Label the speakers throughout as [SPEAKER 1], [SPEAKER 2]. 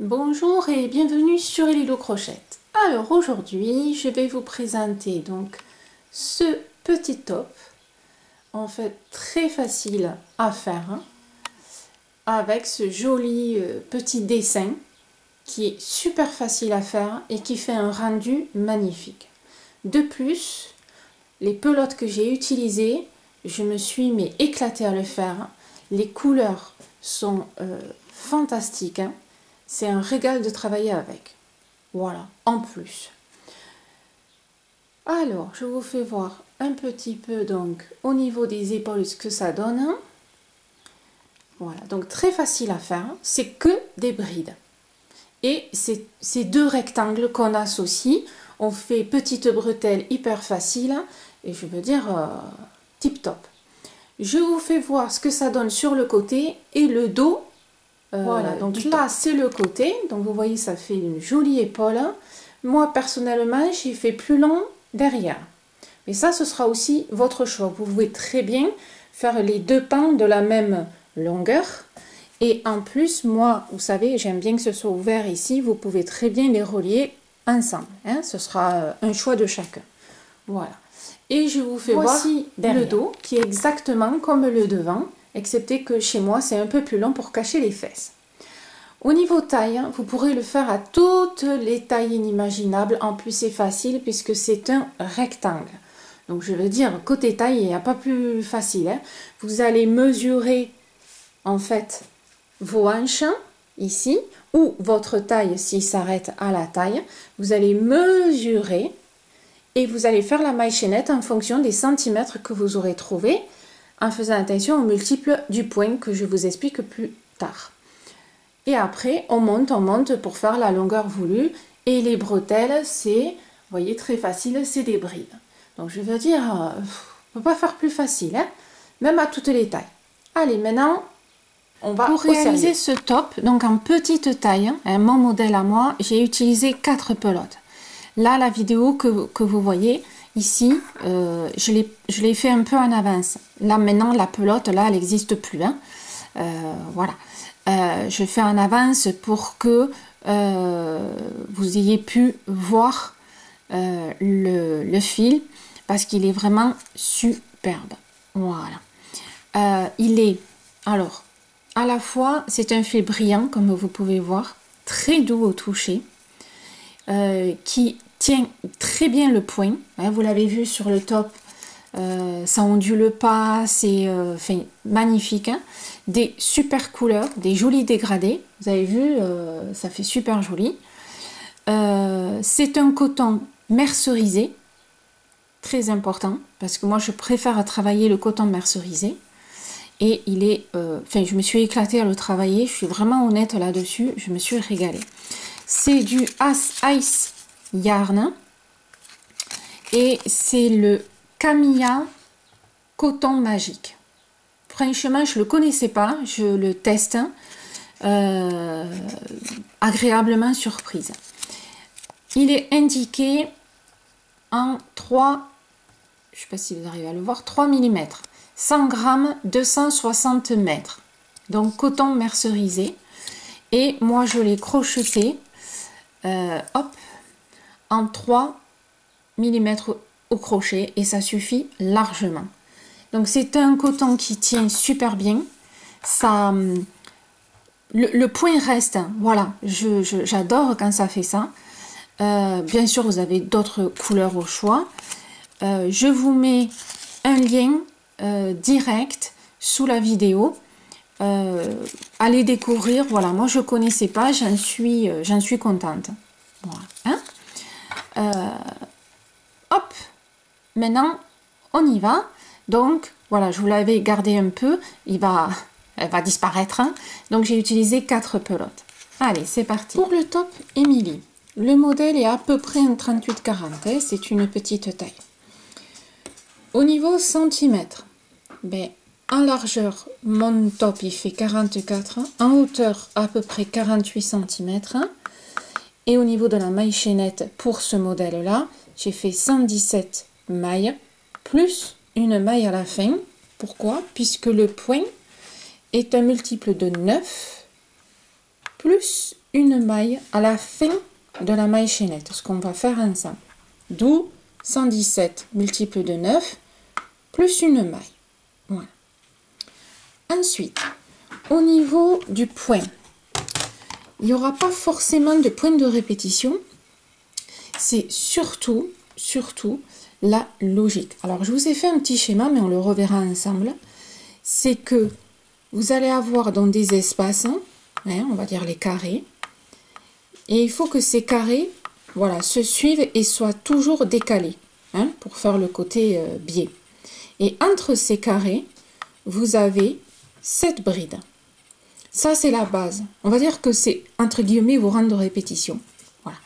[SPEAKER 1] Bonjour et bienvenue sur Elilo Crochette. Alors aujourd'hui, je vais vous présenter donc ce petit top, en fait très facile à faire, hein, avec ce joli euh, petit dessin qui est super facile à faire et qui fait un rendu magnifique. De plus, les pelotes que j'ai utilisées, je me suis mais éclatée à le faire. Les couleurs sont euh, fantastiques. Hein. C'est un régal de travailler avec. Voilà, en plus. Alors, je vous fais voir un petit peu donc au niveau des épaules ce que ça donne. Hein. Voilà, donc très facile à faire. C'est que des brides. Et ces deux rectangles qu'on associe, on fait petite bretelle hyper facile et je veux dire euh, tip top. Je vous fais voir ce que ça donne sur le côté et le dos. Euh, voilà, donc là c'est le côté. Donc vous voyez, ça fait une jolie épaule. Moi personnellement, j'ai fait plus long derrière. Mais ça, ce sera aussi votre choix. Vous pouvez très bien faire les deux pans de la même longueur. Et en plus, moi, vous savez, j'aime bien que ce soit ouvert ici. Vous pouvez très bien les relier ensemble. Hein. Ce sera euh, un choix de chacun. Voilà. Et je vous fais voir le dos qui est exactement comme le devant, excepté que chez moi c'est un peu plus long pour cacher les fesses. Au niveau taille, vous pourrez le faire à toutes les tailles inimaginables. En plus, c'est facile puisque c'est un rectangle. Donc, je veux dire, côté taille, il n'y a pas plus facile. Hein. Vous allez mesurer, en fait, vos hanches ici, ou votre taille s'il s'arrête à la taille. Vous allez mesurer et vous allez faire la maille chaînette en fonction des centimètres que vous aurez trouvé en faisant attention aux multiples du point que je vous explique plus tard. Et après, on monte, on monte pour faire la longueur voulue. Et les bretelles, c'est, vous voyez, très facile, c'est des brides. Donc je veux dire, euh, on ne peut pas faire plus facile, hein même à toutes les tailles. Allez, maintenant, on va Pour réaliser ce top, donc en petite taille, hein, mon modèle à moi, j'ai utilisé quatre pelotes. Là, la vidéo que, vous voyez ici, euh, je l'ai fait un peu en avance. Là, maintenant, la pelote, là, elle n'existe plus. Hein. Euh, voilà. Euh, je fais en avance pour que vous ayez pu voir le, le, fil parce qu'il est vraiment superbe. Voilà. il est, alors, à la fois, c'est un fil brillant, comme vous pouvez voir, très doux au toucher, qui tient très bien le point. Hein, vous l'avez vu sur le top, euh, ça ondule pas, c'est euh, magnifique. Hein. Des super couleurs, des jolis dégradés. Vous avez vu, euh, ça fait super joli. c'est un coton mercerisé, très important, parce que moi je préfère travailler le coton mercerisé. Et il est, enfin, je me suis éclatée à le travailler, je suis vraiment honnête là-dessus, je me suis régalée. C'est du Ice Yarn. Et c'est le Camilla Coton Magique. Franchement, je ne le connaissais pas, je le teste. Euh, agréablement surprise. Il est indiqué en 3, je sais pas si vous arrivez à le voir, 3 mm, 100 grammes, 260 mètres. Donc coton mercerisé. Et moi je l'ai crocheté, euh, hop, en 3 mm au crochet et ça suffit largement. Donc c'est un coton qui tient super bien. Ça, hum, le, point reste, hein. voilà, j'adore quand ça fait ça. Euh, bien sûr, vous avez d'autres couleurs au choix. Euh, je vous mets un lien euh, direct sous la vidéo. allez découvrir, voilà, moi je connaissais pas, j'en suis, j'en suis contente. Voilà. Hein? Euh, hop, maintenant on y va. Donc voilà, je vous l'avais gardé un peu, il va, elle va disparaître. Hein. Donc j'ai utilisé quatre pelotes. Allez, c'est parti. Pour le top Emily, le modèle est à peu près un 38-40, hein. c'est une petite taille. Au niveau centimètre, ben, en largeur, mon top il fait 44, en hauteur à peu près 48 cm. Et au niveau de la maille chaînette pour ce modèle-là, j'ai fait 117 mailles plus une maille à la fin. Pourquoi? Puisque le point est un multiple de 9 plus une maille à la fin de la maille chaînette, ce qu'on va faire ensemble. D'où 117 multiples de 9 plus une maille. Voilà. Ensuite, au niveau du point, il n'y aura pas forcément de point de répétition. C'est surtout, surtout la logique. Alors, je vous ai fait un petit schéma, mais on le reverra ensemble. C'est que vous allez avoir dans des espaces, hein, on va dire les carrés, et il faut que ces carrés voilà, se suivent et soient toujours décalés hein, pour faire le côté euh, biais. Et entre ces carrés, vous avez cette bride. Ça, c'est la base. On va dire que c'est, entre guillemets, vos rangs de répétition. Voilà.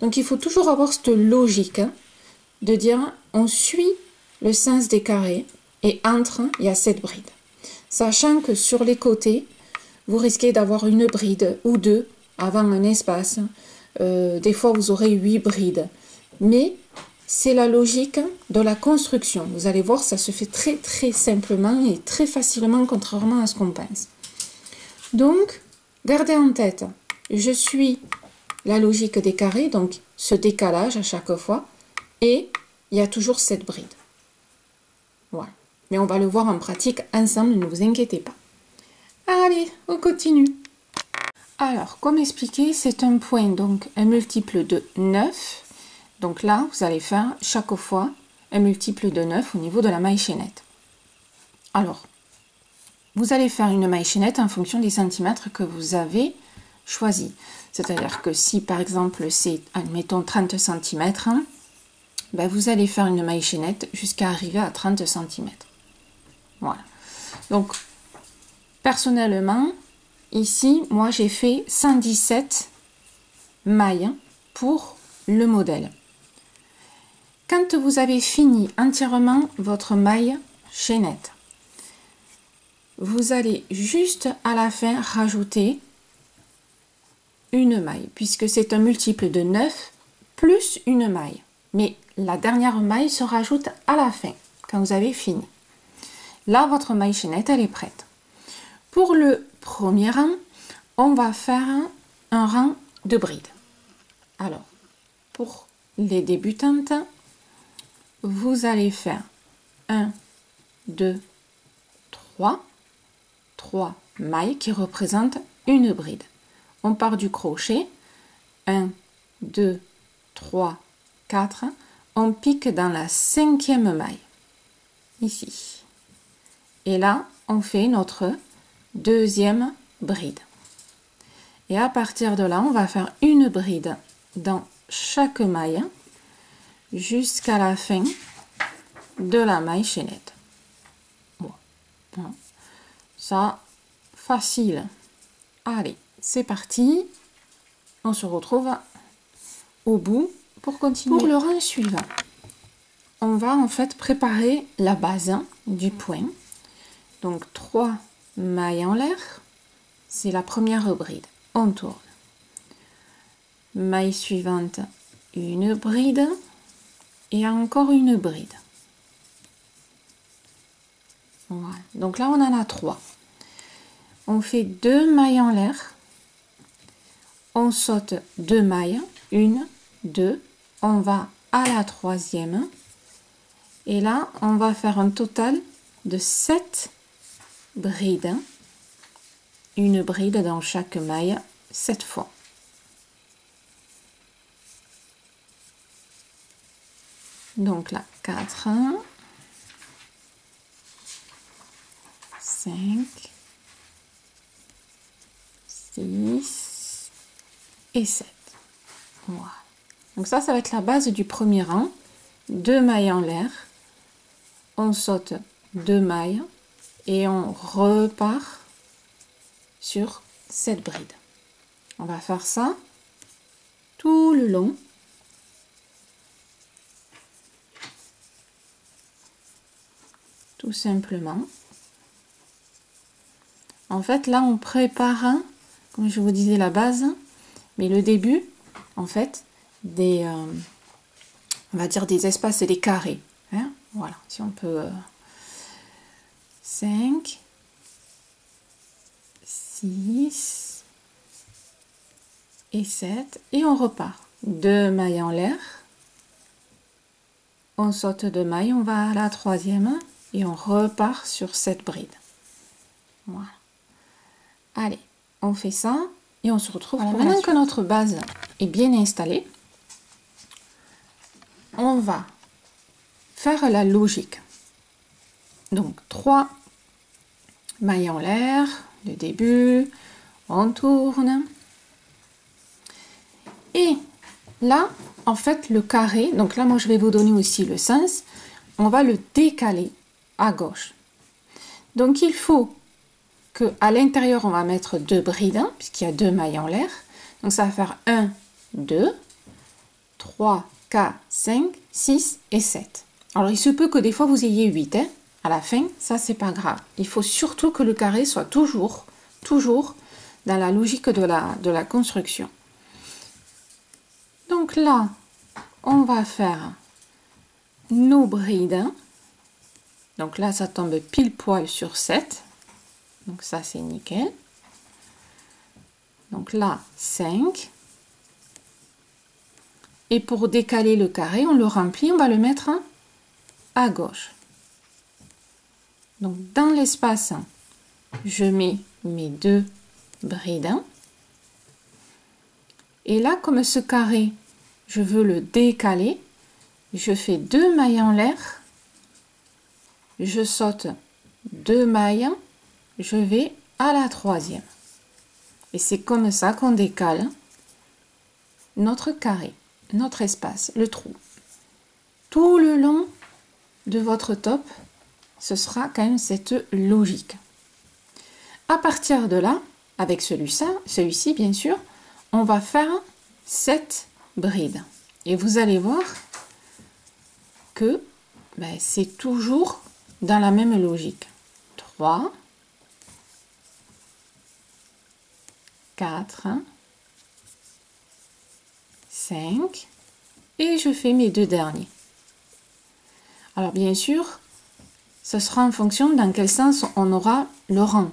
[SPEAKER 1] Donc, il faut toujours avoir cette logique hein, de dire, on suit le sens des carrés et entre, il y a cette bride. Sachant que sur les côtés, vous risquez d'avoir une bride ou deux avant un espace. Euh, des fois, vous aurez huit brides. Mais c'est la logique de la construction. Vous allez voir, ça se fait très très simplement et très facilement, contrairement à ce qu'on pense. Donc, gardez en tête, je suis la logique des carrés, donc ce décalage à chaque fois, et il y a toujours cette bride. Voilà. Mais on va le voir en pratique ensemble, ne vous inquiétez pas. Allez, on continue. Alors, comme expliqué, c'est un point, donc un multiple de 9. Donc là, vous allez faire chaque fois un multiple de 9 au niveau de la maille chaînette. Alors, vous allez faire une maille chaînette en fonction des centimètres que vous avez choisi. C'est-à-dire que si par exemple c'est, admettons, 30 cm, ben vous allez faire une maille chaînette jusqu'à arriver à 30 cm. Voilà. Donc, personnellement, ici, moi j'ai fait 117 mailles pour le modèle. Quand vous avez fini entièrement votre maille chaînette, vous allez juste à la fin rajouter une maille, puisque c'est un multiple de 9 plus une maille. Mais la dernière maille se rajoute à la fin, quand vous avez fini. Là, votre maille chaînette, elle est prête. Pour le premier rang, on va faire un, rang de brides. Alors, pour les débutantes, vous allez faire 1, 2, 3, 3 mailles qui représentent une bride. On part du crochet, 1, 2, 3, 4, on pique dans la cinquième maille, ici. Et là, on fait notre deuxième bride. Et à partir de là, on va faire une bride dans chaque maille jusqu'à la fin de la maille chaînette. Bon. Ça, facile. Allez, c'est parti. On se retrouve au bout pour continuer. Pour le rang suivant, on va en fait préparer la base du point. Donc 3 mailles en l'air, c'est la première bride. On tourne. Maille suivante, une bride et encore une bride. Voilà. Donc là, on en a trois. On fait deux mailles en l'air. On saute deux mailles. Une, deux. On va à la troisième. Et là, on va faire un total de 7 brides. Une bride dans chaque maille, 7 fois. Donc là, 4, 5, 6 et 7. Voilà. Donc ça, ça va être la base du premier rang. Deux mailles en l'air. On saute deux mailles et on repart sur cette bride. On va faire ça tout le long. Tout simplement. En fait, là, on prépare, comme je vous disais, la base, mais le début, en fait, des, euh, on va dire des espaces et des carrés. Hein. voilà, si on peut... 5, 6, et 7 et on repart. Deux mailles en l'air. On saute deux mailles, on va à la troisième et on repart sur cette bride. Voilà. Allez, on fait ça et on se retrouve. maintenant que notre base est bien installée, on va faire la logique. Donc trois mailles en l'air, le début, on tourne. Et là, en fait, le carré, donc là, moi, je vais vous donner aussi le sens, on va le décaler à gauche. Donc, il faut que à l'intérieur, on va mettre deux brides, hein, puisqu'il y a deux mailles en l'air. Donc, ça va faire 1, 2, 3, 4, 5, 6 et 7. Alors, il se peut que des fois, vous ayez 8 hein, à la fin. Ça, c'est pas grave. Il faut surtout que le carré soit toujours, toujours dans la logique de la, de la construction. Donc là, on va faire nos brides. Donc là, ça tombe pile poil sur 7. Donc ça, c'est nickel. Donc là, 5. Et pour décaler le carré, on le remplit, on va le mettre à gauche. Donc dans l'espace, je mets mes deux brides. Et là, comme ce carré, je veux le décaler, je fais deux mailles en l'air, je saute deux mailles, je vais à la troisième. Et c'est comme ça qu'on décale notre carré notre espace, le trou. Tout le long de votre top, ce sera quand même cette logique. À partir de là, avec celui-ci, celui bien sûr, on va faire cette bride. Et vous allez voir que ben, c'est toujours dans la même logique. 3, 4, 5 et je fais mes deux derniers. Alors bien sûr, ce sera en fonction dans quel sens on aura le rang.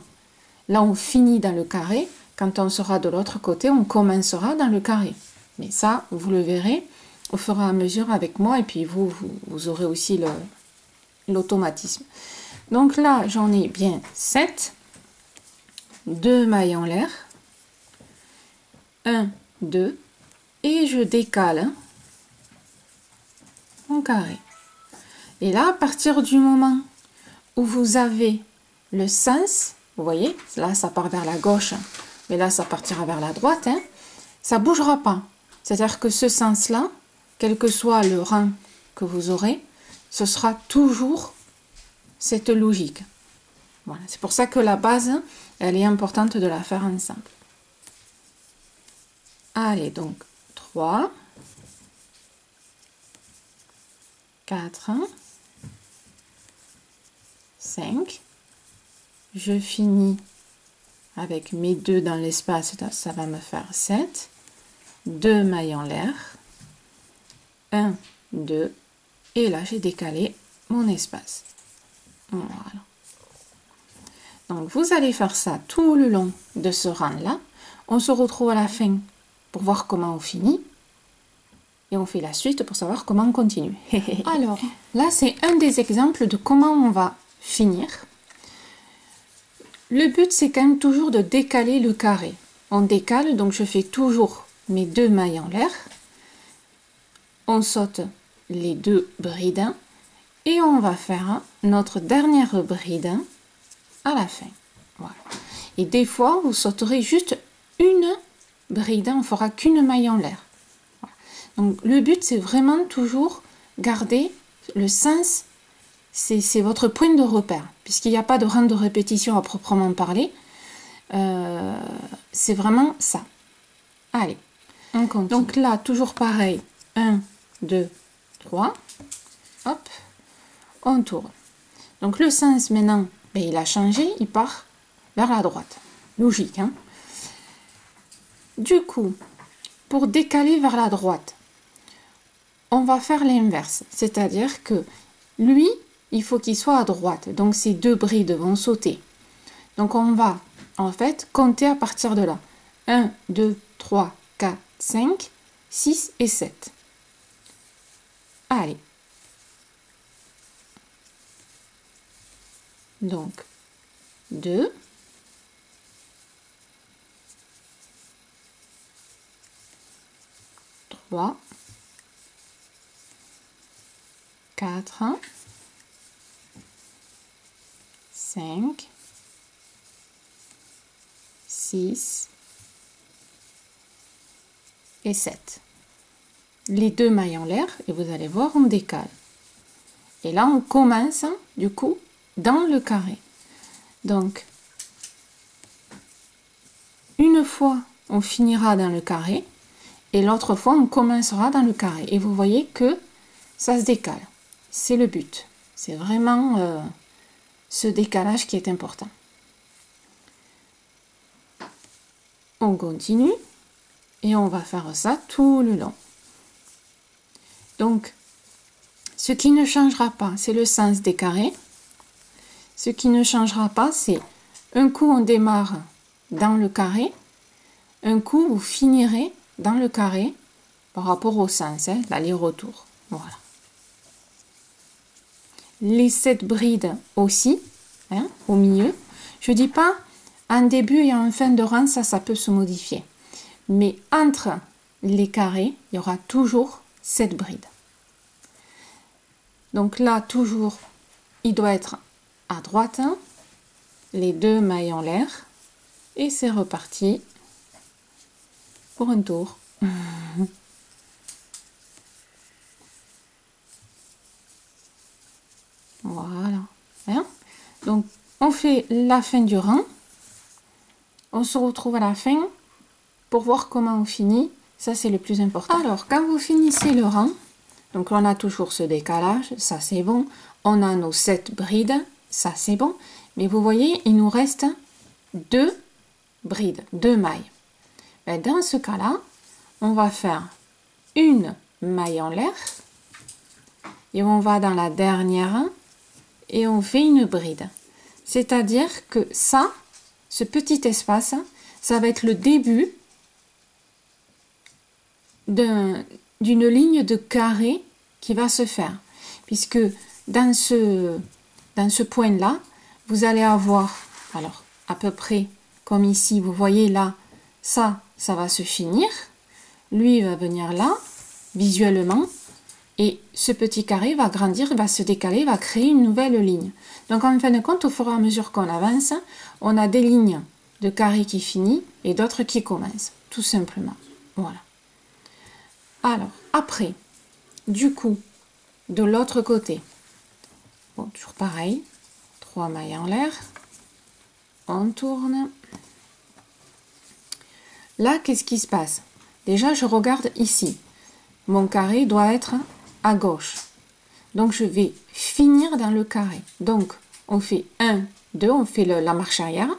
[SPEAKER 1] Là, on finit dans le carré. Quand on sera de l'autre côté, on commencera dans le carré. Mais ça, vous le verrez au fur et à mesure avec moi et puis vous, vous, aurez aussi l'automatisme. Donc là, j'en ai bien 7. Deux mailles en l'air. 1, 2, et je décale mon carré. Et là, à partir du moment où vous avez le sens, vous voyez, là ça part vers la gauche, mais là ça partira vers la droite, hein, ça bougera pas. C'est-à-dire que ce sens-là, quel que soit le rang que vous aurez, ce sera toujours cette logique. Voilà, c'est pour ça que la base, elle est importante de la faire ensemble. Allez, donc 3, 4, 5. Je finis avec mes deux dans l'espace, ça va me faire 7. 2 mailles en l'air. 1, 2. Et là, j'ai décalé mon espace. Voilà. Donc, vous allez faire ça tout le long de ce rang-là. On se retrouve à la fin pour voir comment on finit. Et on fait la suite pour savoir comment on continue. Alors, là, c'est un des exemples de comment on va finir. Le but, c'est quand même toujours de décaler le carré. On décale, donc je fais toujours mes deux mailles en l'air. On saute les deux brides et on va faire notre dernière bride à la fin. Voilà. Et des fois, vous sauterez juste une bride, on fera qu'une maille en l'air. Donc le but, c'est vraiment toujours garder le sens, c'est votre point de repère, puisqu'il n'y a pas de rang de répétition à proprement parler. Euh, c'est vraiment ça. Allez, on continue. Donc là, toujours pareil. 1, 2, 3. Hop, on tourne. Donc le sens maintenant, ben, il a changé, il part vers la droite. Logique, hein du coup, pour décaler vers la droite, on va faire l'inverse. C'est-à-dire que lui, il faut qu'il soit à droite. Donc ces deux brides vont sauter. Donc on va en fait compter à partir de là. 1, 2, 3, 4, 5, 6 et 7. Allez. Donc, 2, 3, 4, 5, 6 et 7. Les deux mailles en l'air et vous allez voir, on décale. Et là, on commence du coup dans le carré. Donc, une fois, on finira dans le carré et l'autre fois, on commencera dans le carré. Et vous voyez que ça se décale. C'est le but. C'est vraiment euh, ce décalage qui est important. On continue et on va faire ça tout le long. Donc, ce qui ne changera pas, c'est le sens des carrés. Ce qui ne changera pas, c'est un coup on démarre dans le carré, un coup vous finirez dans le carré par rapport au sens, hein, l'aller-retour. Voilà. Les sept brides aussi, hein, au milieu. Je dis pas un début et un fin de rang, ça, ça peut se modifier. Mais entre les carrés, il y aura toujours cette bride. Donc là, toujours, il doit être à droite, les deux mailles en l'air, et c'est reparti pour un tour. voilà. Hein? Donc, on fait la fin du rang. On se retrouve à la fin pour voir comment on finit. Ça, c'est le plus important. Alors, quand vous finissez le rang, donc on a toujours ce décalage, ça c'est bon. On a nos 7 brides, ça c'est bon. Mais vous voyez, il nous reste deux brides, deux mailles. Ben, dans ce cas-là, on va faire une maille en l'air et on va dans la dernière et on fait une bride. C'est-à-dire que ça, ce petit espace, ça va être le début d'une ligne de carré qui va se faire. Puisque dans ce, dans ce point-là, vous allez avoir, alors à peu près comme ici, vous voyez là, ça, ça va se finir. Lui va venir là, visuellement, et ce petit carré va grandir, va se décaler, va créer une nouvelle ligne. Donc en fin de compte, au fur et à mesure qu'on avance, on a des lignes de carré qui finissent et d'autres qui commencent, tout simplement. Voilà. Alors, après, du coup, de l'autre côté, toujours pareil, trois mailles en l'air, on tourne. Là, qu'est-ce qui se passe? Déjà, je regarde ici. Mon carré doit être à gauche. Donc, je vais finir dans le carré. Donc, on fait 1, 2, on fait la marche arrière.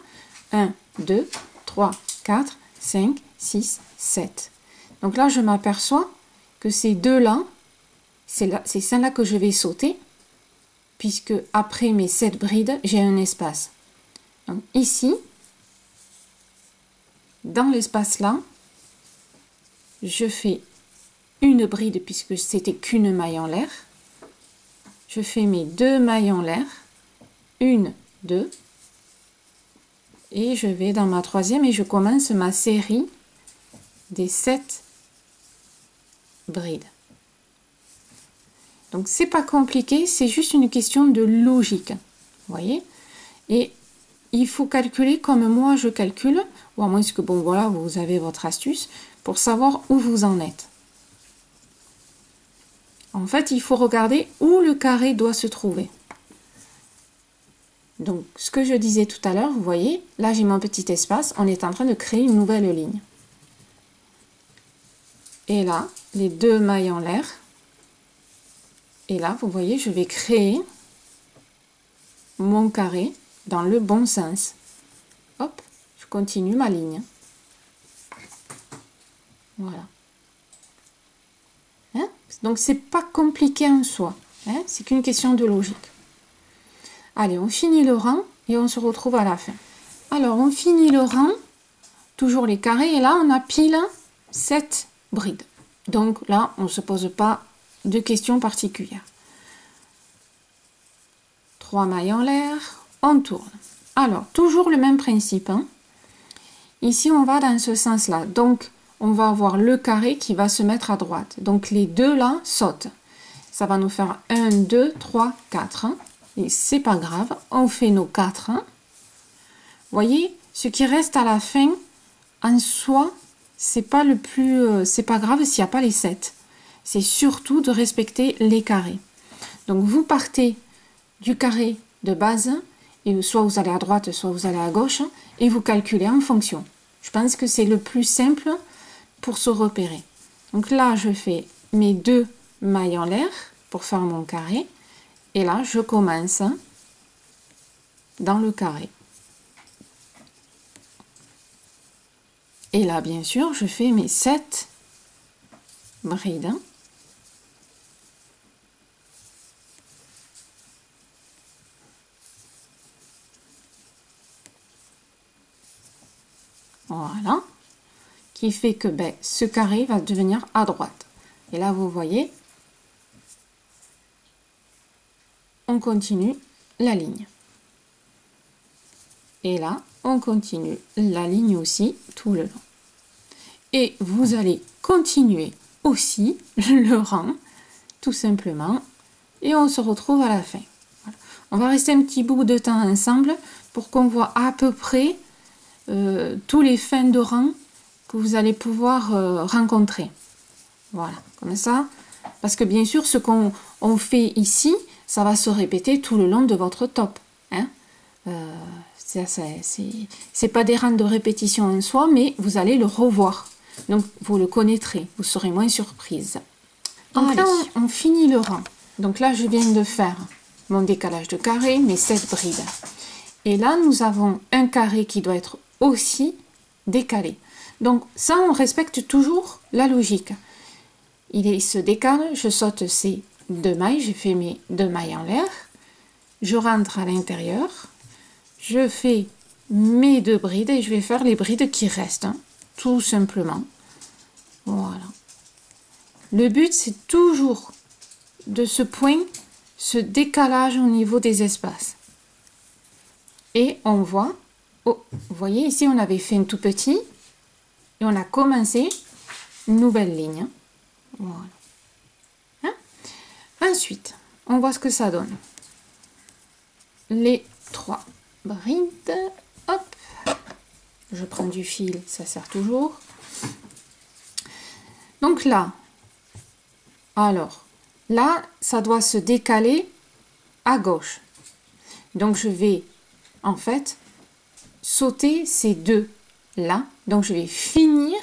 [SPEAKER 1] 1, 2, 3, 4, 5, 6, 7. Donc là, je m'aperçois que ces deux-là, c'est celle-là que je vais sauter, puisque après mes 7 brides, j'ai un espace. Donc ici, dans l'espace là, je fais une bride puisque c'était qu'une maille en l'air. Je fais mes deux mailles en l'air, une, deux, et je vais dans ma troisième et je commence ma série des sept brides. Donc c'est pas compliqué, c'est juste une question de logique. Voyez Et il faut calculer comme moi je calcule, ou à moins que bon voilà, vous avez votre astuce pour savoir où vous en êtes. En fait, il faut regarder où le carré doit se trouver. Donc, ce que je disais tout à l'heure, vous voyez, là j'ai mon petit espace, on est en train de créer une nouvelle ligne. Et là, les deux mailles en l'air. Et là, vous voyez, je vais créer mon carré dans le bon sens. Hop, je continue ma ligne. Voilà. Hein? Donc, c'est pas compliqué en soi. Hein? C'est qu'une question de logique. Allez, on finit le rang et on se retrouve à la fin. Alors, on finit le rang, toujours les carrés, et là, on a pile 7 brides. Donc là, on ne se pose pas de questions particulières. 3 mailles en l'air, on tourne. Alors, toujours le même principe. Hein? Ici, on va dans ce sens-là. Donc, on va avoir le carré qui va se mettre à droite. Donc, les deux là sautent. Ça va nous faire 1, 2, 3, 4. Et c'est pas grave, on fait nos 4. Voyez, ce qui reste à la fin, en soi, c'est pas le plus, euh, c'est pas grave s'il n'y a pas les 7. C'est surtout de respecter les carrés. Donc vous partez du carré de base, et soit vous allez à droite, soit vous allez à gauche, et vous calculez en fonction. Je pense que c'est le plus simple pour se repérer. Donc là, je fais mes deux mailles en l'air pour faire mon carré. Et là, je commence dans le carré. Et là, bien sûr, je fais mes 7 brides. Voilà. Qui fait que ben, ce carré va devenir à droite. Et là, vous voyez, on continue la ligne. Et là, on continue la ligne aussi tout le long. Et vous allez continuer aussi le rang, tout simplement. Et on se retrouve à la fin. On va rester un petit bout de temps ensemble pour qu'on voit à peu près euh, tous les fins de rang que vous allez pouvoir euh, rencontrer. Voilà, comme ça. Parce que bien sûr, ce qu'on fait ici, ça va se répéter tout le long de votre top. Hein euh, c'est pas des rangs de répétition en soi, mais vous allez le revoir. Donc vous le connaîtrez, vous serez moins surprise. Donc là, on, finit le rang. Donc là, je viens de faire mon décalage de carré, mes 7 brides. Et là, nous avons un carré qui doit être aussi décalé. Donc ça, on respecte toujours la logique. Il se décale, je saute ces deux mailles, j'ai fait mes deux mailles en l'air, je rentre à l'intérieur, je fais mes deux brides et je vais faire les brides qui restent, hein, tout simplement. Voilà. Le but, c'est toujours de ce point, ce décalage au niveau des espaces. Et on voit, oh, vous voyez ici, on avait fait un tout petit et on a commencé nouvelle ligne. Voilà. Ensuite, on voit ce que ça donne. Les trois brides. Hop. Je prends du fil, ça sert toujours. Donc là, alors, là, ça doit se décaler à gauche. Donc je vais, en fait, sauter ces deux là. Donc je vais finir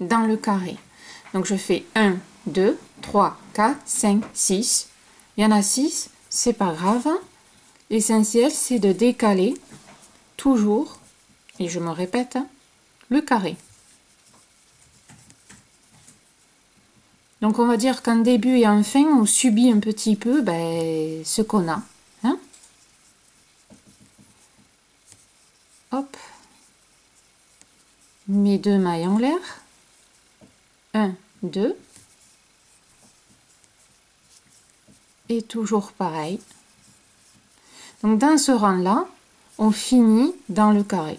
[SPEAKER 1] dans le carré. Donc je fais 1, 2, 3, 4, 5, 6. Il y en a 6, c'est pas grave. L'essentiel, c'est de décaler toujours, et je me répète, le carré. Donc on va dire qu'en début et en fin, on subit un petit peu ben, ce qu'on a. Hein Hop. Mes deux mailles en l'air. 1, 2. et toujours pareil. Donc dans ce rang-là, on finit dans le carré.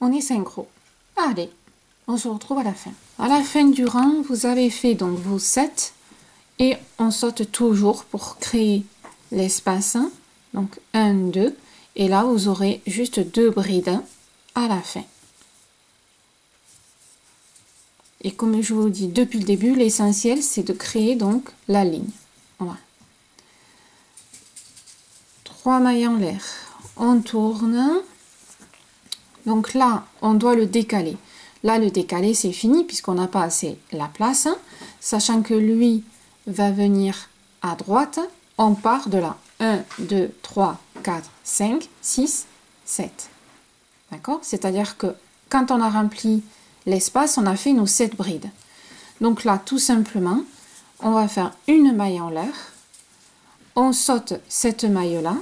[SPEAKER 1] On est synchro. Allez on se retrouve à la fin. À la fin du rang, vous avez fait donc vos 7 et on saute toujours pour créer l'espace. Donc 1, 2 et là vous aurez juste deux brides à la fin. Et comme je vous dis depuis le début, l'essentiel c'est de créer donc la ligne. Voilà. 3 mailles en l'air. On tourne. Donc là, on doit le décaler. Là, le décalé, c'est fini puisqu'on n'a pas assez la place. Sachant que lui va venir à droite, on part de là. 1, 2, 3, 4, 5, 6, 7. D'accord? C'est-à-dire que quand on a rempli l'espace, on a fait nos 7 brides. Donc là, tout simplement, on va faire une maille en l'air, on saute cette maille-là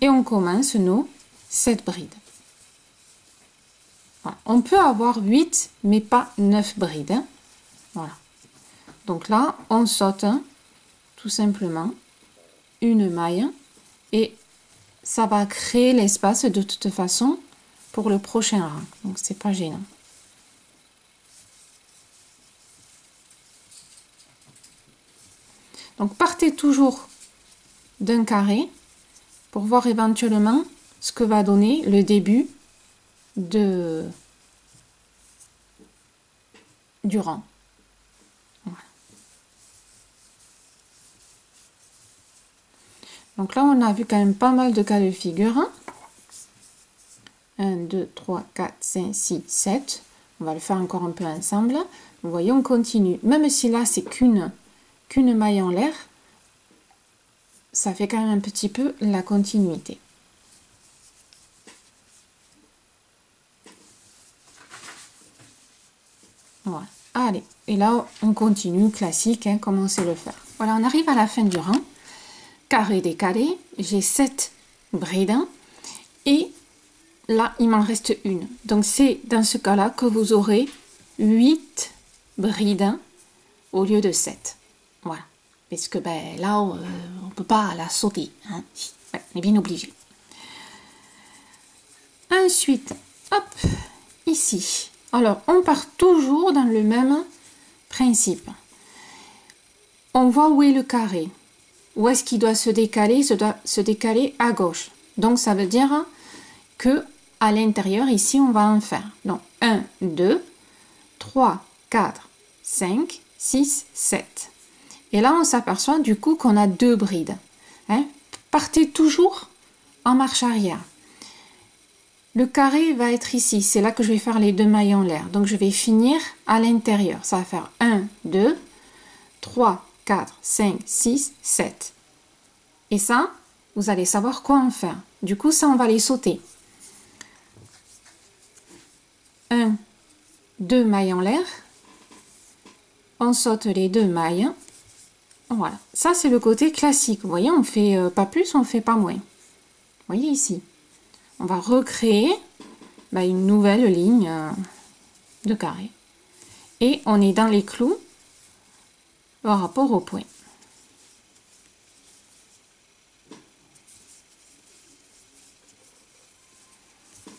[SPEAKER 1] et on commence nos 7 brides. On peut avoir 8, mais pas 9 brides. Hein. Voilà. Donc là, on saute tout simplement une maille et ça va créer l'espace de toute façon pour le prochain rang. Donc c'est pas gênant. Donc partez toujours d'un carré pour voir éventuellement ce que va donner le début de du rang. Donc là, on a vu quand même pas mal de cas de figure. 1, 2, 3, 4, 5, 6, 7. On va le faire encore un peu ensemble. Vous voyez, on continue. Même si là, c'est qu'une qu'une maille en l'air, ça fait quand même un petit peu la continuité. Voilà. Allez, et là, on continue classique, hein, comment c'est le faire. Voilà, on arrive à la fin du rang carré décalé, j'ai 7 brides et là il m'en reste une. Donc c'est dans ce cas-là que vous aurez 8 brides au lieu de 7. Voilà. Parce que ben, là, on ne peut pas la sauter. Hein. on est bien obligé. Ensuite, hop, ici. Alors, on part toujours dans le même principe. On voit où est le carré où est-ce qu'il doit se décaler? Se doit se décaler à gauche. Donc ça veut dire que à l'intérieur, ici, on va en faire. Donc 1, 2, 3, 4, 5, 6, 7. Et là, on s'aperçoit du coup qu'on a deux brides. Hein. Partez toujours en marche arrière. Le carré va être ici. C'est là que je vais faire les deux mailles en l'air. Donc je vais finir à l'intérieur. Ça va faire 1, 2, 3, 4, 5, 6, 7. Et ça, vous allez savoir quoi en faire. Du coup, ça, on va les sauter. 1, 2 mailles en l'air. On saute les deux mailles. Voilà, ça c'est le côté classique. Vous voyez, on fait euh, pas plus, on fait pas moins. Vous voyez ici. On va recréer bah, une nouvelle ligne euh, de carré. Et on est dans les clous par rapport au point.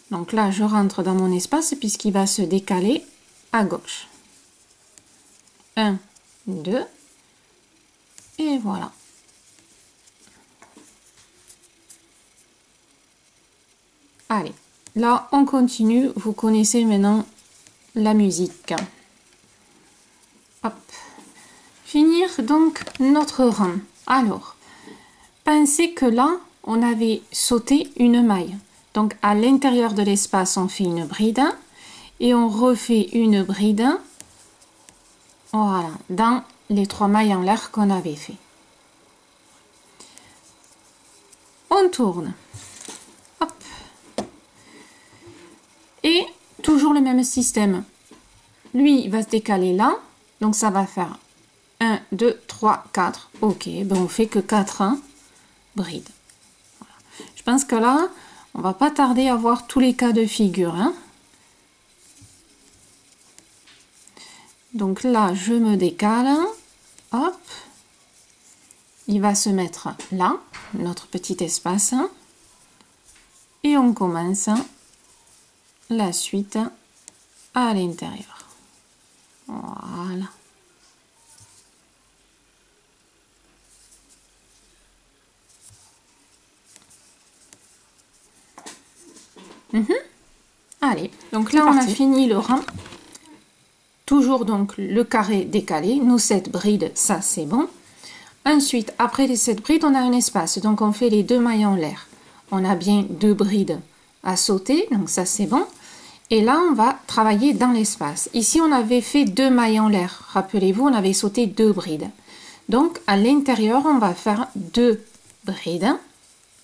[SPEAKER 1] Donc là, je rentre dans mon espace puisqu'il va se décaler à gauche. 1, 2, et voilà. Allez, là, on continue. Vous connaissez maintenant la musique. Hop. Finir donc notre rang. Alors, pensez que là, on avait sauté une maille. Donc à l'intérieur de l'espace, on fait une bride et on refait une bride voilà, dans les trois mailles en l'air qu'on avait fait. On tourne. Hop. Et toujours le même système. Lui, il va se décaler là. Donc ça va faire 1, 2, 3, 4. Ok, ben on fait que 4 hein, brides. Je pense que là, on va pas tarder à voir tous les cas de figure. Hein. Donc là, je me décale. Hop. Il va se mettre là, notre petit espace. Et on commence la suite à l'intérieur. Voilà. Mhm. Allez, donc là on a fini le rang. Toujours donc le carré décalé, nos 7 brides, ça c'est bon. Ensuite, après les 7 brides, on a un espace, donc on fait les deux mailles en l'air. On a bien deux brides à sauter, donc ça c'est bon. Et là, on va travailler dans l'espace. Ici, on avait fait deux mailles en l'air. Rappelez-vous, on avait sauté deux brides. Donc, à l'intérieur, on va faire deux brides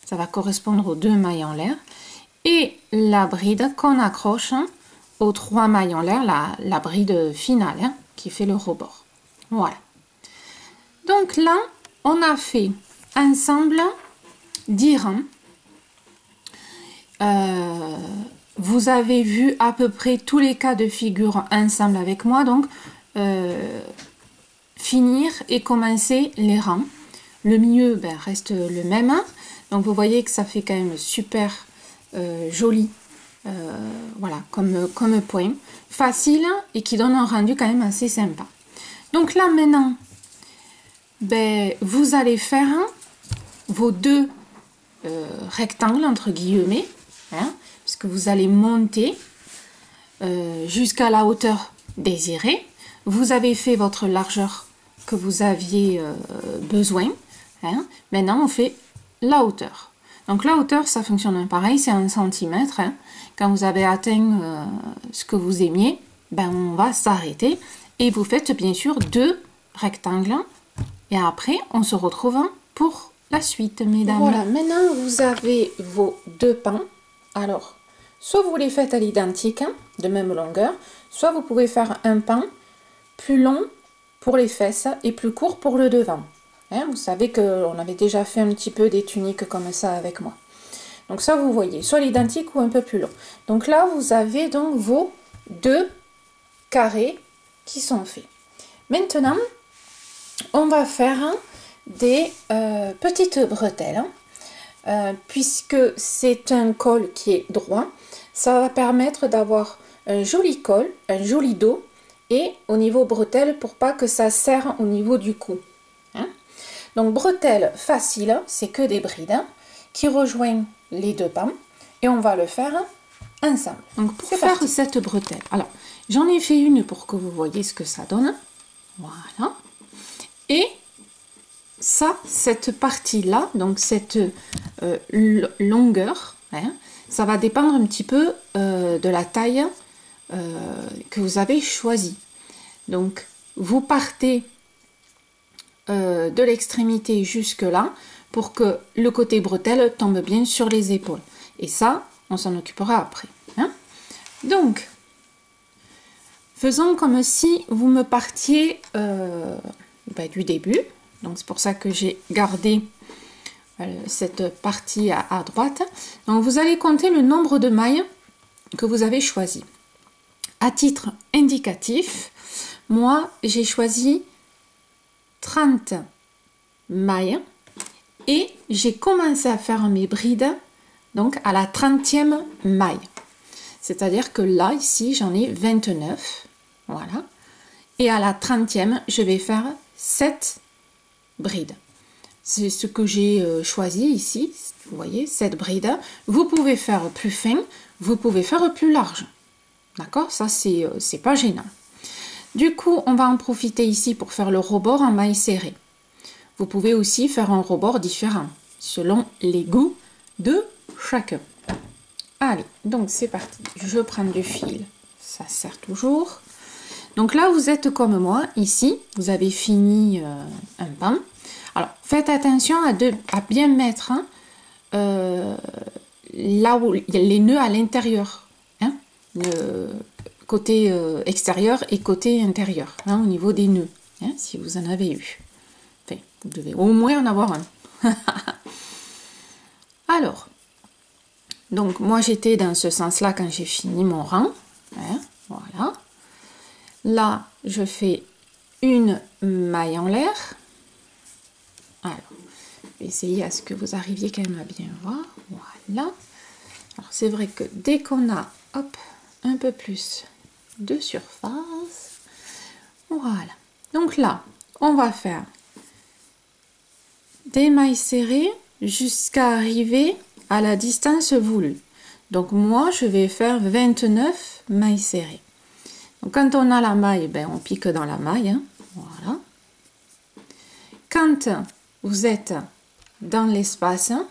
[SPEAKER 1] ça va correspondre aux deux mailles en l'air. Et la bride qu'on accroche aux trois mailles en l'air, la, bride finale hein, qui fait le rebord. Voilà. Donc là, on a fait ensemble 10 rangs. Euh, vous avez vu à peu près tous les cas de figure ensemble avec moi. Donc, euh, finir et commencer les rangs. Le milieu ben, reste le même. Hein. Donc, vous voyez que ça fait quand même super euh, joli. voilà, comme, comme point. Facile et qui donne un rendu quand même assez sympa. Donc là, maintenant, ben, vous allez faire vos deux euh, rectangles, entre guillemets, hein, puisque vous allez monter euh, jusqu'à la hauteur désirée. Vous avez fait votre largeur que vous aviez euh, besoin. Hein. Maintenant, on fait la hauteur. Donc la hauteur, ça fonctionne pareil, c'est un centimètre. Hein. Quand vous avez atteint ce que vous aimiez, ben, on va s'arrêter. Et vous faites bien sûr deux rectangles et après, on se retrouve pour la suite, mesdames. Voilà, maintenant vous avez vos deux pans. Alors, soit vous les faites à l'identique, hein, de même longueur, soit vous pouvez faire un pan plus long pour les fesses et plus court pour le devant. Hein, vous savez qu'on avait déjà fait un petit peu des tuniques comme ça avec moi. Donc ça, vous voyez, soit l'identique ou un peu plus long. Donc là, vous avez donc vos deux carrés qui sont faits. Maintenant, on va faire des euh, petites bretelles. Euh, puisque c'est un col qui est droit, ça va permettre d'avoir un joli col, un joli dos et au niveau bretelle pour pas que ça serre au niveau du cou. Hein. Donc bretelle facile, c'est que des brides hein, qui rejoignent les deux pans et on va le faire ensemble. Donc pour faire cette bretelle, alors j'en ai fait une pour que vous voyez ce que ça donne. Voilà. Et ça, cette partie-là, donc cette euh, longueur, hein, ça va dépendre un petit peu euh, de la taille euh, que vous avez choisie. Donc, vous partez de l'extrémité jusque là pour que le côté bretelle tombe bien sur les épaules. Et ça, on s'en occupera après. Hein. Donc, faisons comme si vous me partiez ben, du début. Donc c'est pour ça que j'ai gardé euh, cette partie à, droite. Donc vous allez compter le nombre de mailles que vous avez choisi. À titre indicatif, moi j'ai choisi 30 mailles et j'ai commencé à faire mes brides donc à la 30e maille. C'est-à-dire que là, ici, j'en ai 29. Voilà. Et à la 30e, je vais faire 7 brides. C'est ce que j'ai euh, choisi ici, vous voyez, cette bride. Vous pouvez faire plus fin, vous pouvez faire plus large. D'accord? Ça, c'est euh, pas gênant. Du coup, on va en profiter ici pour faire le rebord en maille serrée. Vous pouvez aussi faire un rebord différent, selon les goûts de chacun. Allez, donc c'est parti. Je prends du fil, ça sert toujours. Donc là, vous êtes comme moi, ici, vous avez fini euh, un pan. Alors, faites attention à, à bien mettre hein, euh, là où les nœuds à l'intérieur. Hein, côté euh, extérieur et côté intérieur, hein, au niveau des nœuds, si vous en avez eu. Enfin, vous devez au moins en avoir un. Alors, donc moi j'étais dans ce sens-là quand j'ai fini mon rang. voilà. Là, je fais une maille en l'air. Alors, je à ce que vous arriviez quand même à bien voir. Voilà. Alors, c'est vrai que dès qu'on a, hop, un peu plus de surface, voilà. Donc là, on va faire des mailles serrées jusqu'à arriver à la distance voulue. Donc moi, je vais faire 29 mailles serrées quand on a la maille, ben, on pique dans la maille. Hein. Voilà. Quand vous êtes dans l'espace, hein,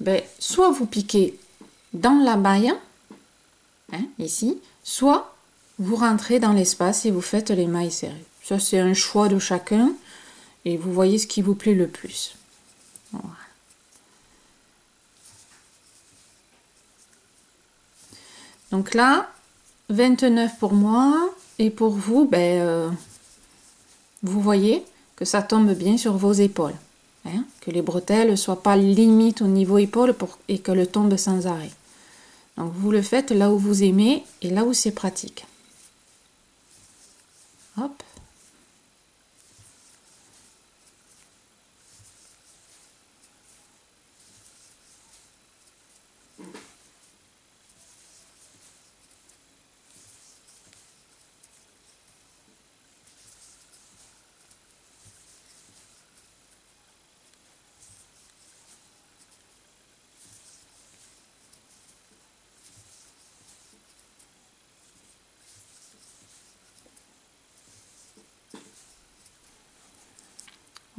[SPEAKER 1] ben, soit vous piquez dans la maille, hein, ici, soit vous rentrez dans l'espace et vous faites les mailles serrées. Ça, c'est un choix de chacun et vous voyez ce qui vous plaît le plus. Voilà. Donc là, 29 pour moi et pour vous, ben, euh, vous voyez que ça tombe bien sur vos épaules. Hein, que les bretelles ne soient pas limite au niveau épaule pour, et que le tombe sans arrêt. Donc vous le faites là où vous aimez et là où c'est pratique. Hop.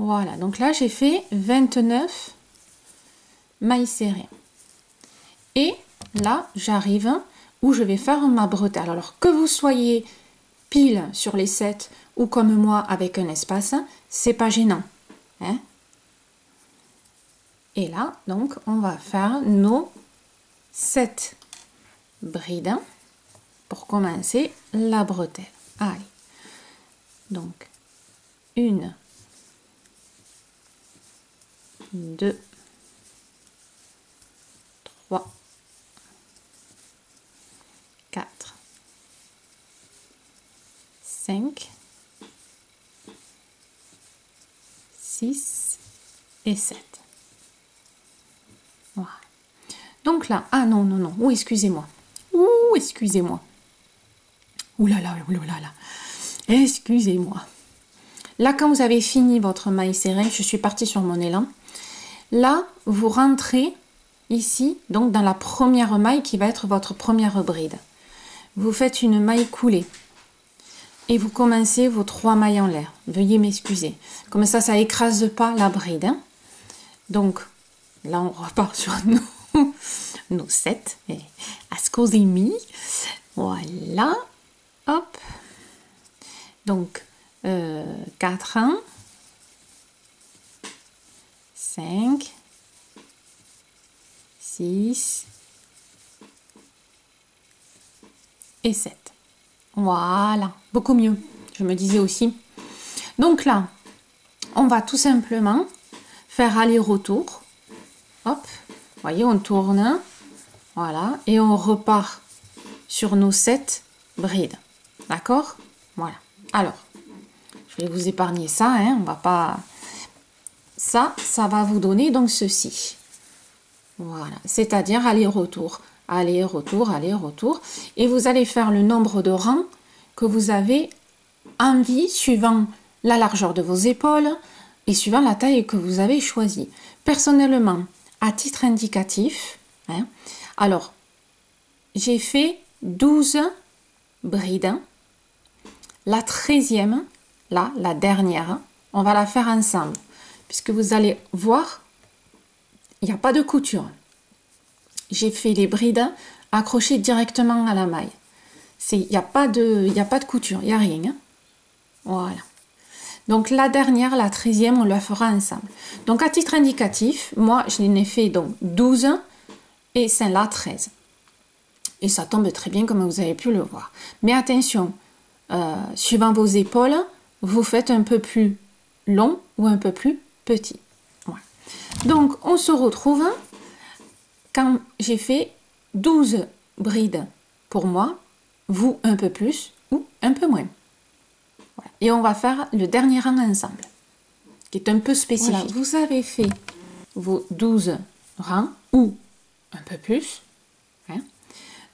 [SPEAKER 1] Voilà, donc là j'ai fait 29 mailles serrées. Et là j'arrive où je vais faire ma bretelle. Alors que vous soyez pile sur les 7 ou comme moi avec un espace, c'est pas gênant. Hein. Et là, donc, on va faire nos 7 brides pour commencer la bretelle. Allez. Donc, une 2, 3, 4, 5, 6 et 7. Voilà. Donc là, ah non, non, non, ou excusez-moi. Ouh, excusez-moi. Ouh là là, ouh là là. Excusez-moi. Là, quand vous avez fini votre maille serrée, je suis partie sur mon élan. Là, vous rentrez ici, donc dans la première maille qui va être votre première bride. Vous faites une maille coulée et vous commencez vos trois mailles en l'air. Veuillez m'excuser. Comme ça, ça écrase pas la bride. Hein. Donc, là, on repart sur nos, nos 7. Ascosimi. Voilà. Hop. Donc, euh, 4 1 5, 6 et 7. Voilà, beaucoup mieux, je me disais aussi. Donc là, on va tout simplement faire aller-retour. Hop, voyez, on tourne. Voilà, et on repart sur nos 7 brides. D'accord? Voilà. Alors, je vais vous épargner ça, hein, on va pas ça, ça va vous donner donc ceci. Voilà, c'est-à-dire aller-retour, aller-retour, aller-retour. Et vous allez faire le nombre de rangs que vous avez envie suivant la largeur de vos épaules et suivant la taille que vous avez choisie. Personnellement, à titre indicatif, hein, alors j'ai fait 12 brides. La 13e, là, la dernière, on va la faire ensemble puisque vous allez voir, il n'y a pas de couture. J'ai fait les brides accrochées directement à la maille. Il n'y a, pas de, a pas de couture, il n'y a rien. Hein. Voilà. Donc la dernière, la treizième, on la fera ensemble. Donc à titre indicatif, moi je l'ai fait donc 12 et celle-là 13. Et ça tombe très bien comme vous avez pu le voir. Mais attention, euh, suivant vos épaules, vous faites un peu plus long ou un peu plus petit. Donc, on se retrouve quand j'ai fait 12 brides pour moi, vous un peu plus ou un peu moins. Et on va faire le dernier rang ensemble, qui est un peu spécifique. vous avez fait vos 12 rangs ou un peu plus. Hein.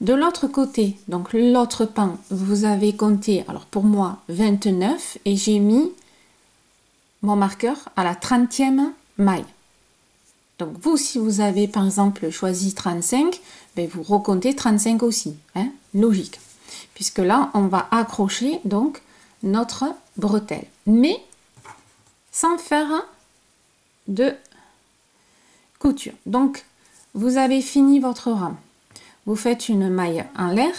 [SPEAKER 1] De l'autre côté, donc l'autre pan, vous avez compté, alors pour moi, 29 et j'ai mis mon marqueur à la 30e maille. Donc vous, si vous avez par exemple choisi 35, ben vous recomptez 35 aussi, hein, logique. Puisque là, on va accrocher donc notre bretelle. Mais sans faire de couture. Donc, vous avez fini votre rang. Vous faites une maille en l'air.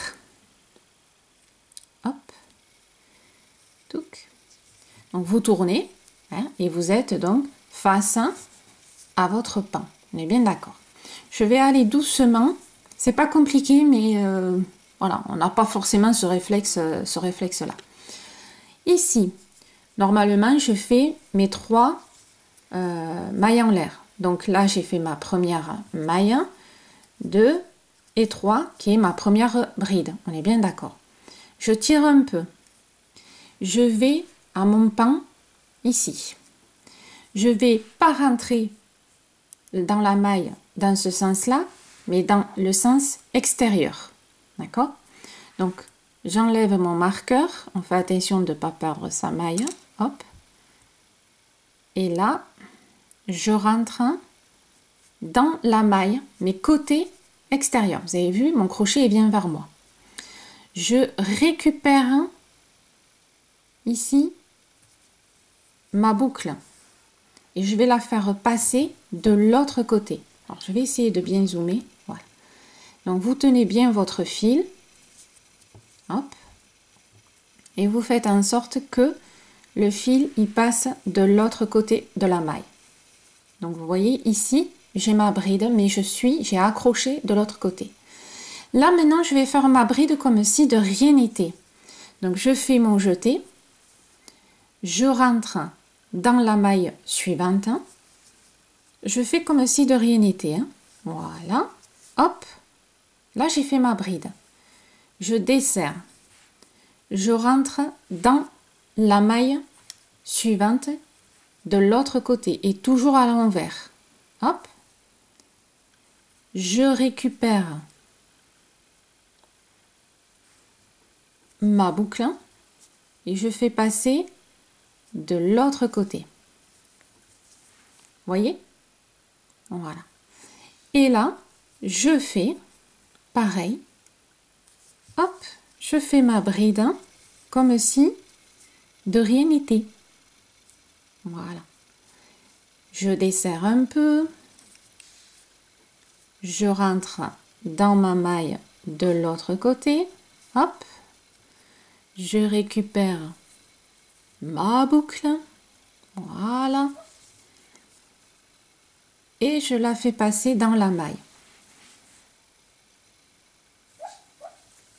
[SPEAKER 1] Hop. Donc, vous tournez Hein, et vous êtes donc face à votre pain. On est bien d'accord. Je vais aller doucement. C'est pas compliqué, mais euh, Voilà, on n'a pas forcément ce réflexe, ce réflexe-là. Ici, normalement, je fais mes trois euh, mailles en l'air. Donc là, j'ai fait ma première maille, 2 et 3, qui est ma première bride. On est bien d'accord. Je tire un peu. Je vais à mon pan ici. Je vais pas rentrer dans la maille dans ce sens-là, mais dans le sens extérieur. D'accord? Donc, j'enlève mon marqueur. On fait attention de ne pas perdre sa maille. Hop. Et là, je rentre dans la maille, mais côté extérieur. Vous avez vu, mon crochet vient vers moi. Je récupère ici ma boucle et je vais la faire passer de l'autre côté. Alors, je vais essayer de bien zoomer. Voilà. Donc, vous tenez bien votre fil. Hop. Et vous faites en sorte que le fil il passe de l'autre côté de la maille. Donc, vous voyez ici, j'ai ma bride, mais je suis, j'ai accroché de l'autre côté. Là, maintenant, je vais faire ma bride comme si de rien n'était. Donc, je fais mon jeté. Je rentre dans la maille suivante. Je fais comme si de rien n'était. Hein. Voilà. Hop. Là, j'ai fait ma bride. Je desserre. Je rentre dans la maille suivante de l'autre côté et toujours à l'envers. Hop. Je récupère ma boucle et je fais passer de l'autre côté. Voyez? Voilà. Et là, je fais pareil. Hop, je fais ma bride comme si de rien n'était. Voilà. Je desserre un peu. Je rentre dans ma maille de l'autre côté. Hop. Je récupère ma boucle. Voilà. Et je la fais passer dans la maille.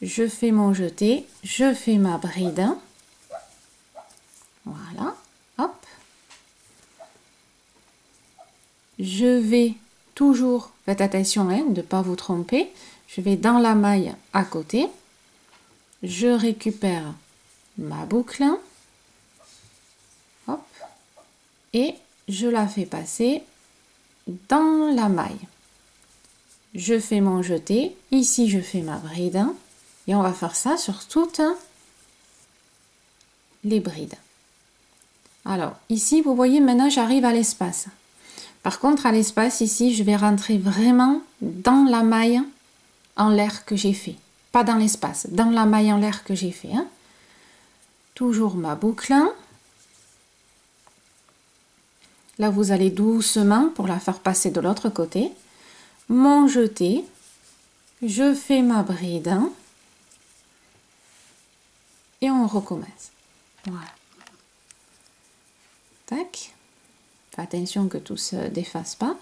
[SPEAKER 1] Je fais mon jeté, je fais ma bride. Voilà. Hop. Je vais toujours, faites attention hein, de ne pas vous tromper, je vais dans la maille à côté. Je récupère ma boucle et je la fais passer dans la maille. Je fais mon jeté, ici je fais ma bride et on va faire ça sur toutes les brides. Alors ici vous voyez maintenant j'arrive à l'espace. Par contre à l'espace ici je vais rentrer vraiment dans la maille en l'air que j'ai fait. Pas dans l'espace, dans la maille en l'air que j'ai fait. Hein. Toujours ma boucle. Là, vous allez doucement pour la faire passer de l'autre côté. Mon jeté. Je fais ma bride. Et on recommence. Voilà. Tac. attention que tout se défasse pas.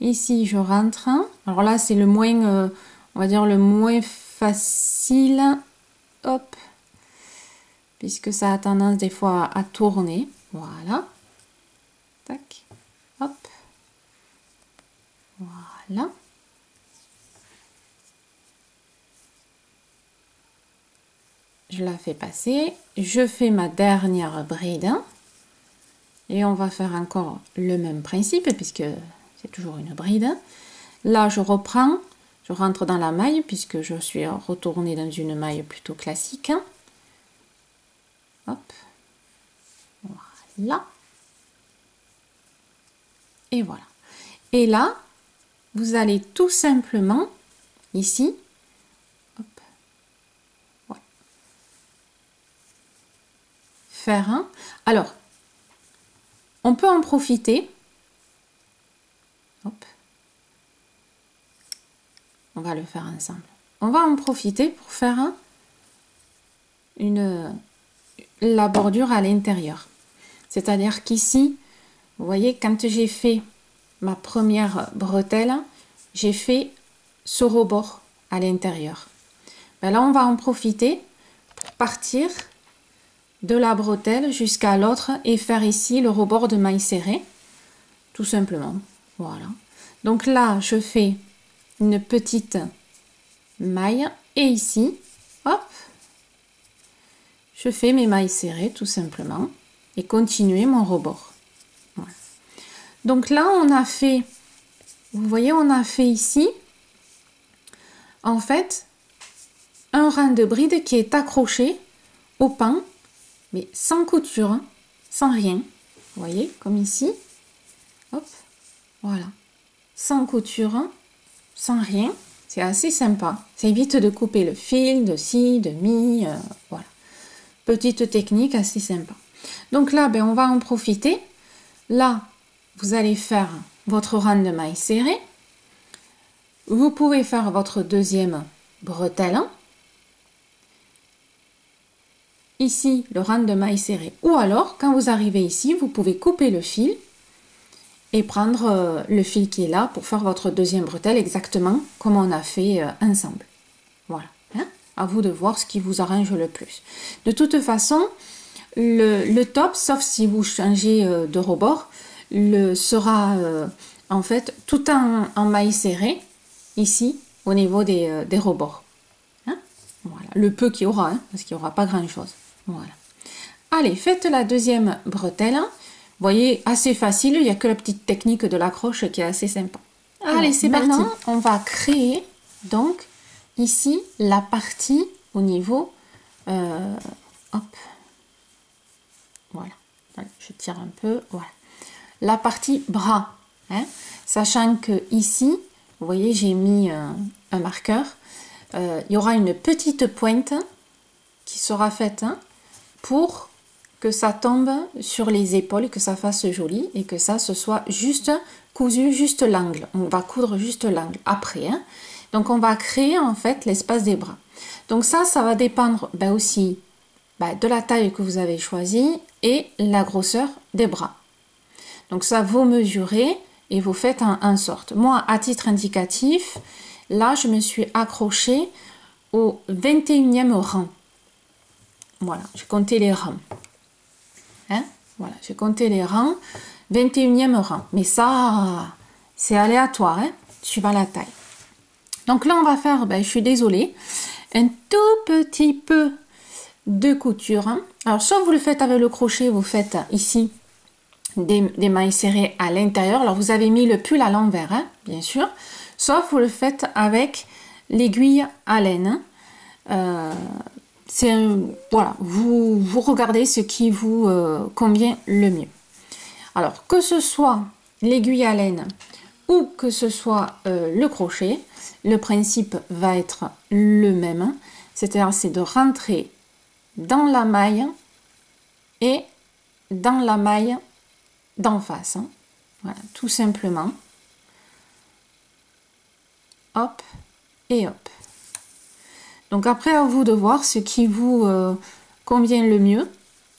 [SPEAKER 1] Ici, je rentre. Alors là, c'est le moins, euh, on va dire le moins facile. Hop. Puisque ça a tendance des fois à tourner. Voilà. Tac. Hop. Voilà. Je la fais passer. Je fais ma dernière bride. Et on va faire encore le même principe puisque c'est toujours une bride. Là, je reprends. Je rentre dans la maille puisque je suis retournée dans une maille plutôt classique. Hop. Voilà. Voilà. Et là, vous allez tout simplement, ici, faire un. Alors, on peut en profiter. On va le faire ensemble. On va en profiter pour faire un, une, la bordure à l'intérieur. C'est-à-dire qu'ici, vous voyez, quand j'ai fait ma première bretelle, j'ai fait ce rebord à l'intérieur. ben là on va en profiter pour partir de la bretelle jusqu'à l'autre et faire ici le rebord de maille serré tout simplement. Voilà. Donc là je fais une petite maille et ici hop je fais mes mailles serrées tout simplement et continuer mon rebord donc là on a fait vous voyez on a fait ici en fait un rang de bride qui est accroché au pain mais sans couture, hein, sans rien. Vous voyez, comme ici. Hop, voilà. Sans couture, hein, sans rien. C'est assez sympa. Ça évite de couper le fil, de ci, de mi. Euh, voilà. Petite technique assez sympa. Donc là, ben, on va en profiter. Là, vous allez faire votre rang de maille serré. Vous pouvez faire votre deuxième bretelle. Ici le rang de maille serré. Ou alors, quand vous arrivez ici, vous pouvez couper le fil et prendre euh, le fil qui est là pour faire votre deuxième bretelle exactement comme on a fait euh, ensemble. Voilà. Hein. à vous de voir ce qui vous arrange le plus. De toute façon, le, top, sauf si vous changez euh, de rebord, le sera en fait tout en, en maille serré ici au niveau des, des rebords. Hein? voilà. Le peu qu'il y aura, hein, parce qu'il n'y aura pas grand chose. Voilà. Allez, faites la deuxième bretelle. Vous voyez, assez facile, il n'y a que la petite technique de l'accroche qui est assez sympa. Allez, c'est maintenant, on va créer donc ici la partie au niveau... Euh, hop. Voilà. je tire un peu. Voilà. La partie bras. Hein. Sachant que ici, vous voyez, j'ai mis euh, un marqueur. Euh, il y aura une petite pointe qui sera faite hein, pour que ça tombe sur les épaules, que ça fasse joli et que ça ce soit juste cousu, juste l'angle. On va coudre juste l'angle après. Hein. Donc on va créer en fait l'espace des bras. Donc ça, ça va dépendre ben, aussi ben, de la taille que vous avez choisie et la grosseur des bras. Donc ça, vous mesurez et vous faites en, sorte. Moi, à titre indicatif, là, je me suis accrochée au 21e rang. Voilà, j'ai compté les rangs. Hein? Voilà, j'ai compté les rangs. 21e rang. Mais ça, c'est aléatoire, hein? Suivant la taille. Donc là, on va faire, ben, je suis désolée, un tout petit peu de couture. Hein. Alors, soit vous le faites avec le crochet, vous faites ici des, mailles serrées à l'intérieur. Alors, vous avez mis le pull à l'envers, hein, bien sûr. Soit vous le faites avec l'aiguille à laine. Euh, c'est voilà, vous, vous regardez ce qui vous euh, convient le mieux. Alors que ce soit l'aiguille à laine ou que ce soit euh, le crochet, le principe va être le même. C'est-à-dire c'est de rentrer dans la maille et dans la maille d'en face. Hein. Voilà, tout simplement. Hop et hop. Donc après, à vous de voir ce qui vous euh, convient le mieux.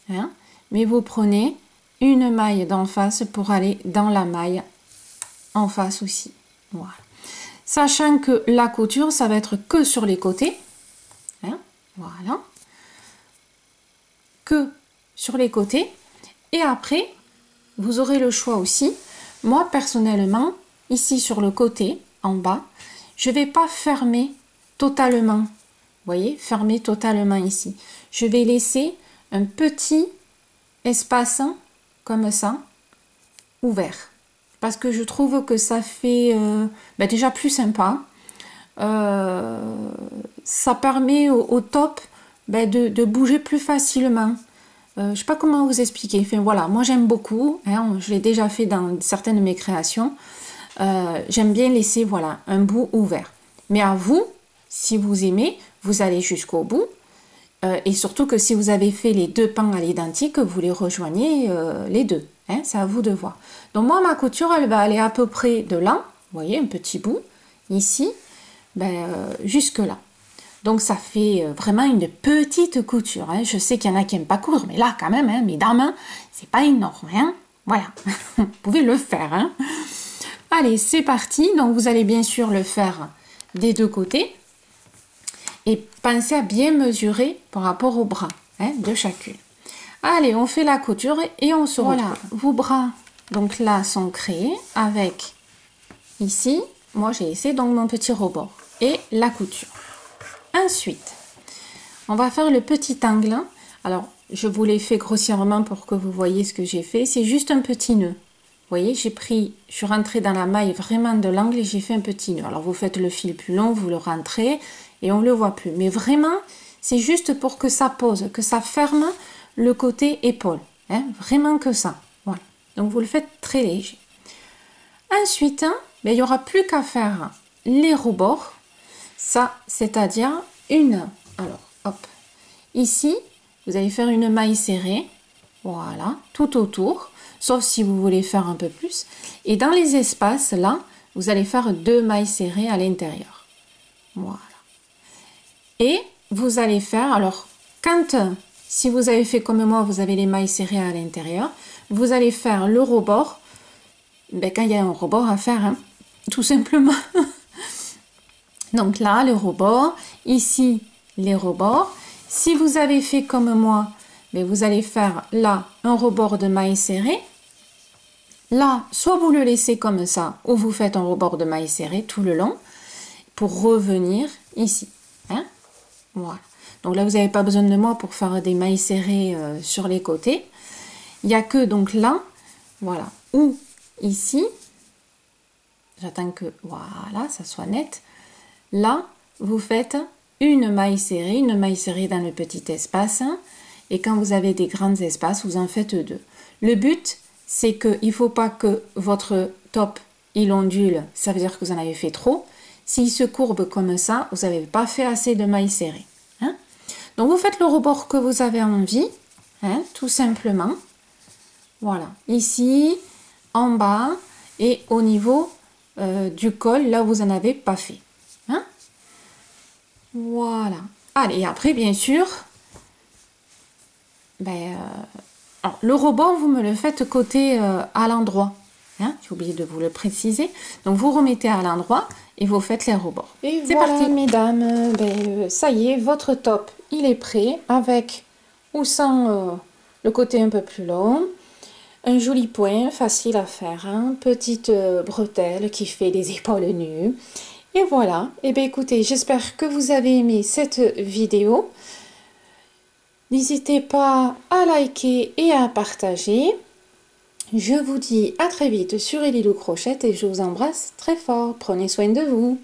[SPEAKER 1] Hein. mais vous prenez une maille d'en face pour aller dans la maille en face aussi. Voilà. Sachant que la couture, ça va être que sur les côtés. Hein. voilà. Que sur les côtés. Et après, vous aurez le choix aussi. Moi, personnellement, ici sur le côté, en bas, je ne vais pas fermer totalement voyez, fermé totalement ici. Je vais laisser un petit espace comme ça, ouvert. Parce que je trouve que ça fait euh, ben déjà plus sympa. Euh, ça permet au, top ben de, bouger plus facilement. Euh, je sais pas comment vous expliquer. Voilà, moi j'aime beaucoup. Hein, je l'ai déjà fait dans certaines de mes créations. j'aime bien laisser voilà un bout ouvert. Mais à vous, si vous aimez, vous allez jusqu'au bout. Euh, et surtout que si vous avez fait les deux pans à l'identique, vous les rejoignez euh, les deux. Hein, c'est à vous de voir. Donc moi, ma couture, elle va aller à peu près de là, vous voyez, un petit bout, ici, ben, euh, jusque là. Donc ça fait vraiment une petite couture. Hein. Je sais qu'il y en a qui n'aiment pas coudre, mais là quand même, hein, mesdames, c'est pas énorme. Hein. Voilà, vous pouvez le faire. Hein. Allez, c'est parti. Donc vous allez bien sûr le faire des deux côtés. Et pensez à bien mesurer par rapport au bras hein, de chacune. Allez, on fait la couture et on se voilà, Vos bras, donc là, sont créés avec ici, moi j'ai essayé donc mon petit rebord et la couture. Ensuite, on va faire le petit angle. Alors, je vous l'ai fait grossièrement pour que vous voyez ce que j'ai fait. C'est juste un petit nœud. Vous voyez, j'ai pris, je suis rentrée dans la maille vraiment de l'angle et j'ai fait un petit nœud. Alors, vous faites le fil plus long, vous le rentrez et on ne le voit plus. Mais vraiment, c'est juste pour que ça pose, que ça ferme le côté épaule. Hein. vraiment que ça. Voilà. Donc, vous le faites très léger. Ensuite, hein, ben, il n'y aura plus qu'à faire les rebords. Ça, c'est-à-dire une. Alors, hop. Ici, vous allez faire une maille serrée. Voilà, tout autour. Sauf si vous voulez faire un peu plus. Et dans les espaces, là, vous allez faire deux mailles serrées à l'intérieur. Voilà. Et vous allez faire, alors, quand, si vous avez fait comme moi, vous avez les mailles serrées à l'intérieur, vous allez faire le rebord. Ben, quand il y a un rebord à faire, hein, tout simplement. Donc là, le rebord. Ici, les rebords. Si vous avez fait comme moi, mais vous allez faire là un rebord de maille serré. Là, soit vous le laissez comme ça, ou vous faites un rebord de maille serré tout le long pour revenir ici. Hein voilà. Donc là, vous n'avez pas besoin de moi pour faire des mailles serrées euh, sur les côtés. Il n'y a que donc là, voilà, ou ici. J'attends que, voilà, ça soit net. Là, vous faites une maille serrée, une maille serrée dans le petit espace. Et quand vous avez des grands espaces, vous en faites deux. Le but, c'est qu'il ne faut pas que votre top, il ondule, ça veut dire que vous en avez fait trop. S'il se courbe comme ça, vous n'avez pas fait assez de mailles serrées. Hein. Donc vous faites le rebord que vous avez envie, hein, tout simplement. Voilà, ici, en bas et au niveau euh, du col, là où vous n'en avez pas fait. Voilà. Allez, après, bien sûr, ben, euh, le rebord, vous me le faites côté euh, à l'endroit. Hein, J'ai oublié de vous le préciser. Donc, vous remettez à l'endroit et vous faites les rebords.
[SPEAKER 2] Et c'est parti. mesdames, ben, euh, ça y est, votre top, il est prêt avec ou sans le côté un peu plus long. Un joli point, facile à faire. Hein, petite bretelle qui fait les épaules nues. Et voilà, et eh bien écoutez, j'espère que vous avez aimé cette vidéo. N'hésitez pas à liker et à partager. Je vous dis à très vite sur Elilou Crochette et je vous embrasse très fort. Prenez soin de vous.